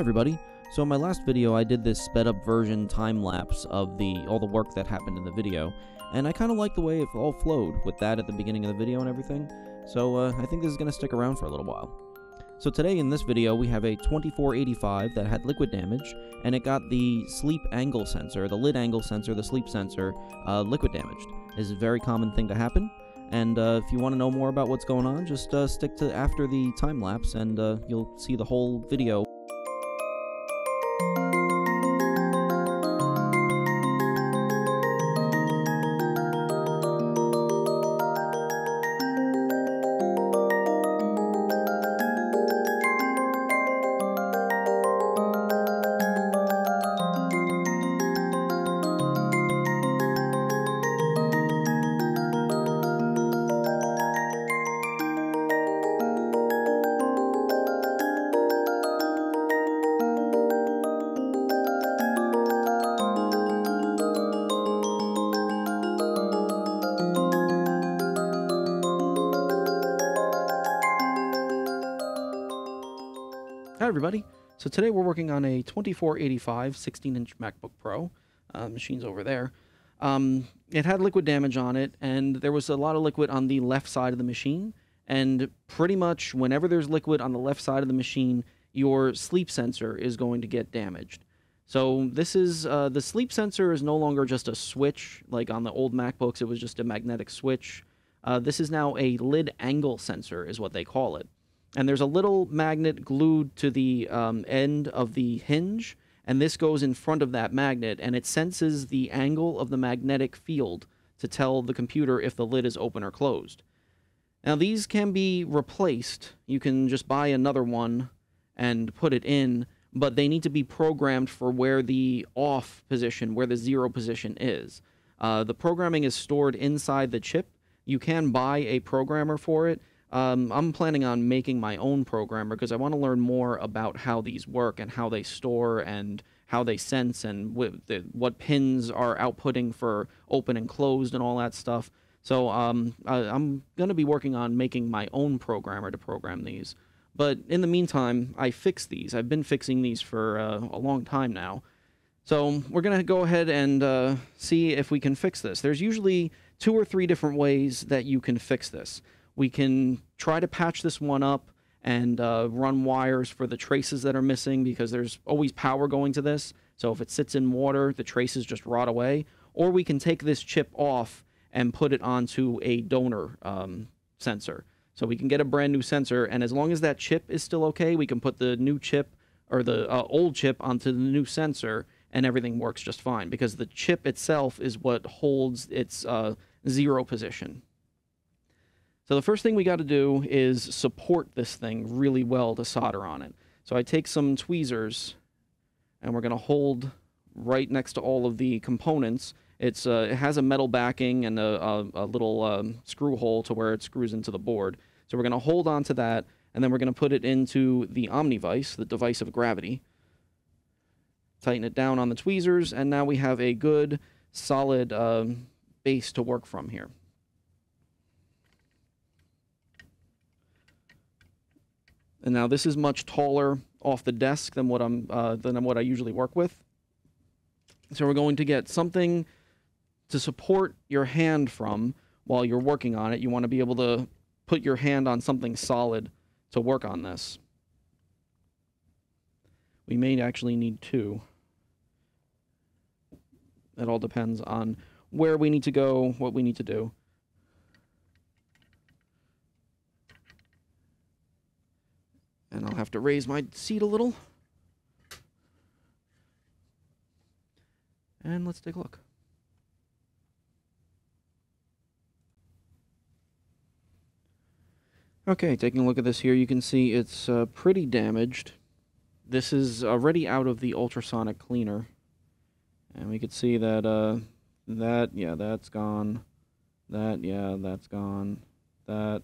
everybody. So in my last video I did this sped up version time lapse of the all the work that happened in the video, and I kind of like the way it all flowed with that at the beginning of the video and everything. So uh, I think this is going to stick around for a little while. So today in this video we have a 2485 that had liquid damage, and it got the sleep angle sensor, the lid angle sensor, the sleep sensor, uh, liquid damaged. This is a very common thing to happen. And uh, if you want to know more about what's going on, just uh, stick to after the time lapse, and uh, you'll see the whole video. Everybody. So today we're working on a 2485 16-inch MacBook Pro. Uh, machine's over there. Um, it had liquid damage on it, and there was a lot of liquid on the left side of the machine. And pretty much whenever there's liquid on the left side of the machine, your sleep sensor is going to get damaged. So this is uh, the sleep sensor is no longer just a switch like on the old MacBooks. It was just a magnetic switch. Uh, this is now a lid angle sensor, is what they call it and there's a little magnet glued to the um, end of the hinge, and this goes in front of that magnet, and it senses the angle of the magnetic field to tell the computer if the lid is open or closed. Now, these can be replaced. You can just buy another one and put it in, but they need to be programmed for where the off position, where the zero position is. Uh, the programming is stored inside the chip. You can buy a programmer for it, um, I'm planning on making my own programmer because I want to learn more about how these work and how they store and how they sense and the, what pins are outputting for open and closed and all that stuff. So um, I, I'm going to be working on making my own programmer to program these. But in the meantime, I fix these. I've been fixing these for uh, a long time now. So we're going to go ahead and uh, see if we can fix this. There's usually two or three different ways that you can fix this. We can try to patch this one up and uh, run wires for the traces that are missing because there's always power going to this. So if it sits in water, the traces just rot away. Or we can take this chip off and put it onto a donor um, sensor. So we can get a brand new sensor, and as long as that chip is still okay, we can put the new chip or the uh, old chip onto the new sensor, and everything works just fine because the chip itself is what holds its uh, zero position. So the first thing we got to do is support this thing really well to solder on it. So I take some tweezers and we're going to hold right next to all of the components. It's uh, It has a metal backing and a, a, a little um, screw hole to where it screws into the board. So we're going to hold on to that and then we're going to put it into the Omnivice, the device of gravity. Tighten it down on the tweezers and now we have a good solid um, base to work from here. And now this is much taller off the desk than what I'm uh, than what I usually work with. So we're going to get something to support your hand from while you're working on it. You want to be able to put your hand on something solid to work on this. We may actually need two. It all depends on where we need to go, what we need to do. And I'll have to raise my seat a little. And let's take a look. Okay, taking a look at this here, you can see it's uh, pretty damaged. This is already out of the ultrasonic cleaner. And we could see that, uh, that, yeah, that's gone. That, yeah, that's gone. That,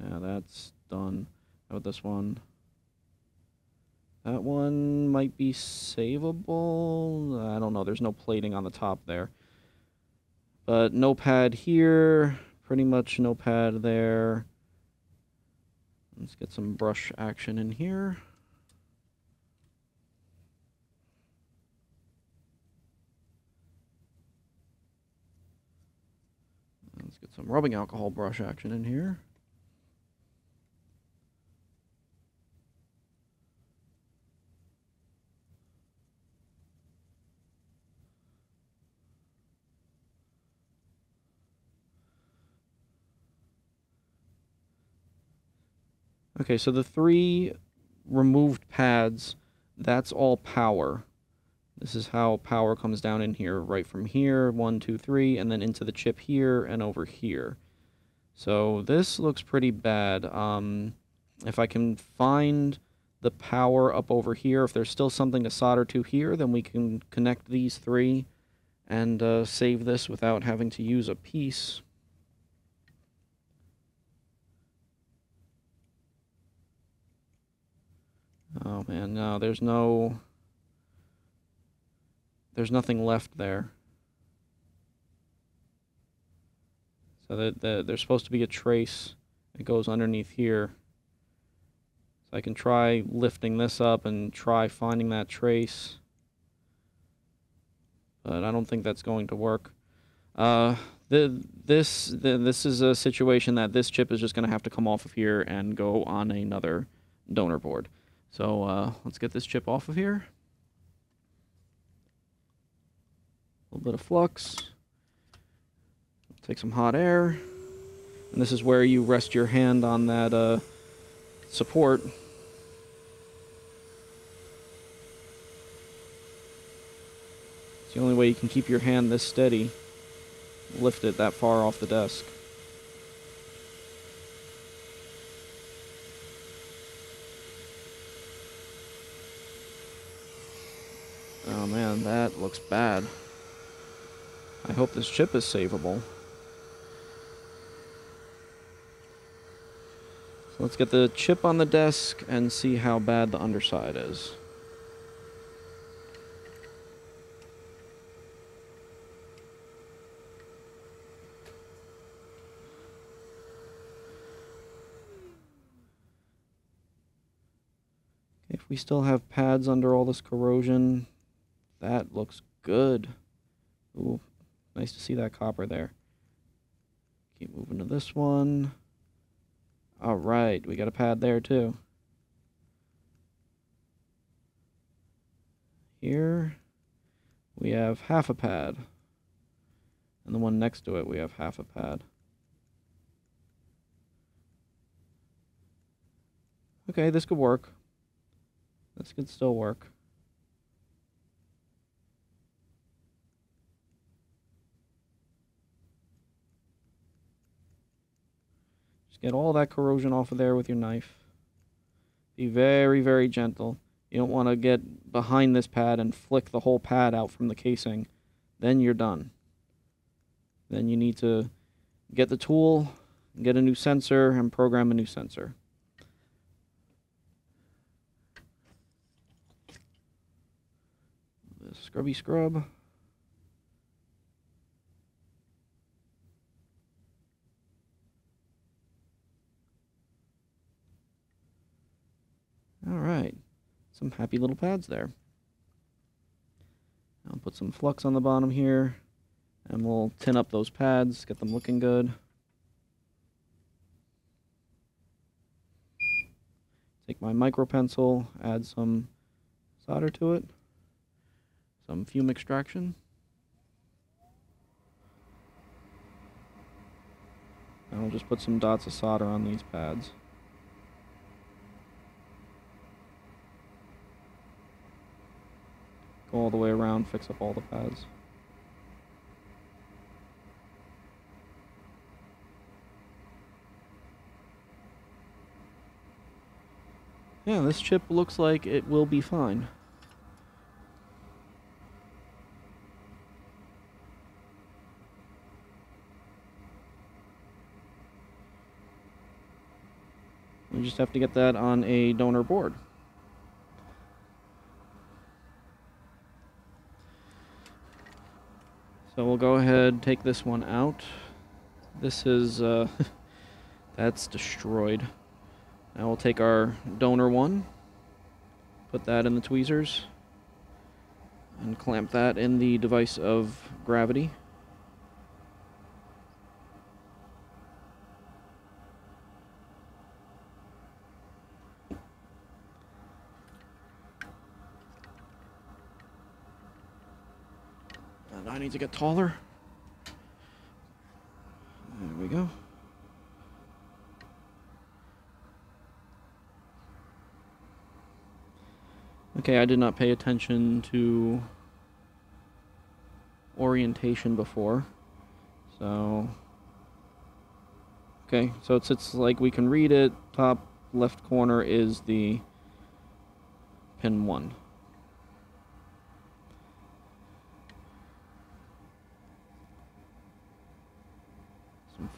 yeah, that's done. How about this one? That one might be savable. I don't know. There's no plating on the top there. But no pad here. Pretty much no pad there. Let's get some brush action in here. Let's get some rubbing alcohol brush action in here. Okay, so the three removed pads, that's all power. This is how power comes down in here, right from here, one, two, three, and then into the chip here and over here. So this looks pretty bad. Um, if I can find the power up over here, if there's still something to solder to here, then we can connect these three and uh, save this without having to use a piece. Oh man, no, there's no... There's nothing left there. So that the, there's supposed to be a trace that goes underneath here. So I can try lifting this up and try finding that trace. But I don't think that's going to work. Uh, the, this the, this is a situation that this chip is just going to have to come off of here and go on another donor board. So uh, let's get this chip off of here. A little bit of flux. Take some hot air. And this is where you rest your hand on that uh, support. It's the only way you can keep your hand this steady. Lift it that far off the desk. Oh man, that looks bad. I hope this chip is savable. So let's get the chip on the desk and see how bad the underside is. If we still have pads under all this corrosion, that looks good. Ooh, nice to see that copper there. Keep moving to this one. All right, we got a pad there too. Here we have half a pad. And the one next to it we have half a pad. Okay, this could work. This could still work. Just get all that corrosion off of there with your knife. Be very, very gentle. You don't want to get behind this pad and flick the whole pad out from the casing. Then you're done. Then you need to get the tool, get a new sensor, and program a new sensor. The scrubby scrub. All right, some happy little pads there. I'll put some flux on the bottom here, and we'll tin up those pads, get them looking good. Take my micro pencil, add some solder to it, some fume extraction. And I'll just put some dots of solder on these pads. All the way around, fix up all the pads. Yeah, this chip looks like it will be fine. We just have to get that on a donor board. So we'll go ahead, take this one out. This is, uh, that's destroyed. Now we'll take our donor one, put that in the tweezers, and clamp that in the device of gravity. now I need to get taller. There we go. Okay, I did not pay attention to orientation before. So, okay, so it's, it's like we can read it. Top left corner is the pin 1.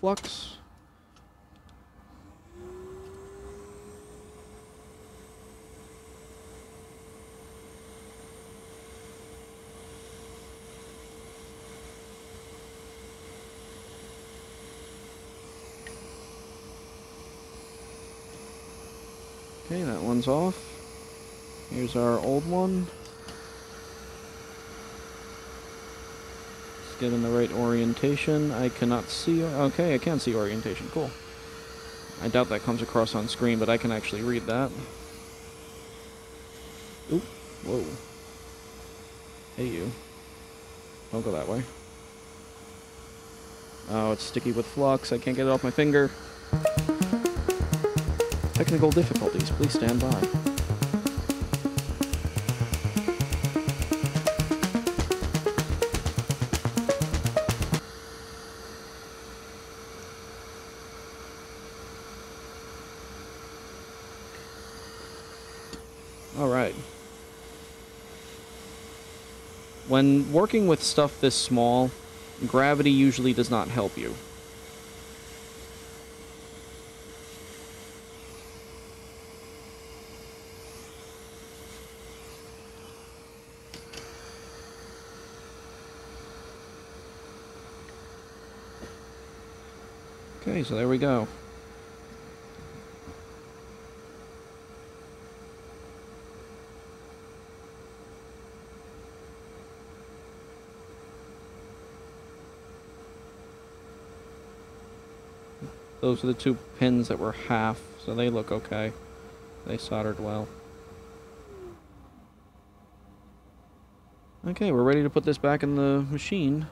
Flux. Okay, that one's off. Here's our old one. Get in the right orientation. I cannot see... Okay, I can see orientation. Cool. I doubt that comes across on screen, but I can actually read that. Oop. Whoa. Hey, you. Don't go that way. Oh, it's sticky with flux. I can't get it off my finger. Technical difficulties, please stand by. Alright. When working with stuff this small, gravity usually does not help you. Okay, so there we go. Those are the two pins that were half, so they look okay. They soldered well. Okay, we're ready to put this back in the machine.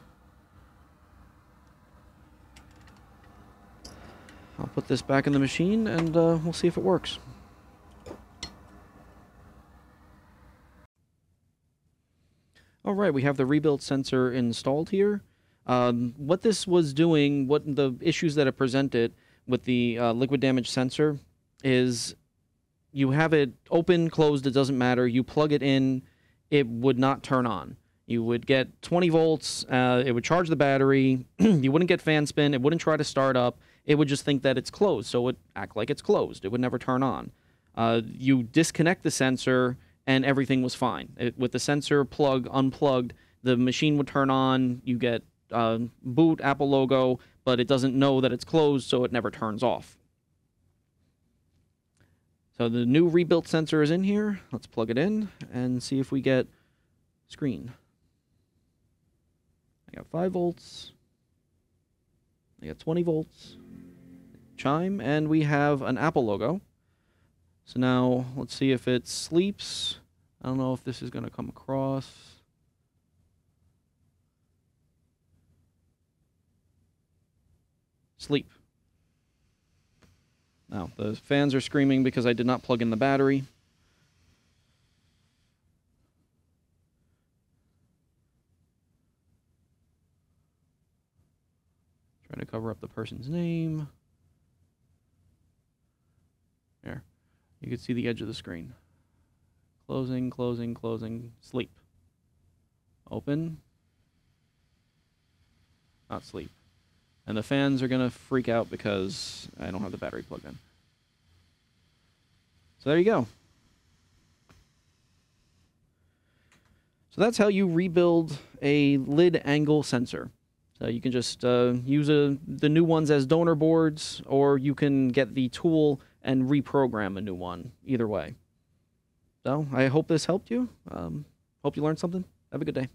I'll put this back in the machine and uh, we'll see if it works. Alright, we have the rebuilt sensor installed here. Um, what this was doing, what the issues that it presented with the uh, liquid damage sensor is you have it open, closed, it doesn't matter. You plug it in, it would not turn on. You would get 20 volts, uh, it would charge the battery, you wouldn't get fan spin, it wouldn't try to start up, it would just think that it's closed, so it would act like it's closed. It would never turn on. Uh, you disconnect the sensor, and everything was fine. It, with the sensor plug unplugged, the machine would turn on, you get uh, boot, Apple logo, but it doesn't know that it's closed, so it never turns off. So the new rebuilt sensor is in here. Let's plug it in and see if we get screen. I got 5 volts. I got 20 volts. Chime, and we have an Apple logo. So now let's see if it sleeps. I don't know if this is going to come across. Sleep. Now, the fans are screaming because I did not plug in the battery. Trying to cover up the person's name. There. You can see the edge of the screen. Closing, closing, closing, sleep. Open. Not sleep. And the fans are going to freak out because I don't have the battery plugged in. So there you go. So that's how you rebuild a lid angle sensor. So you can just uh, use a, the new ones as donor boards, or you can get the tool and reprogram a new one. Either way. So I hope this helped you. Um, hope you learned something. Have a good day.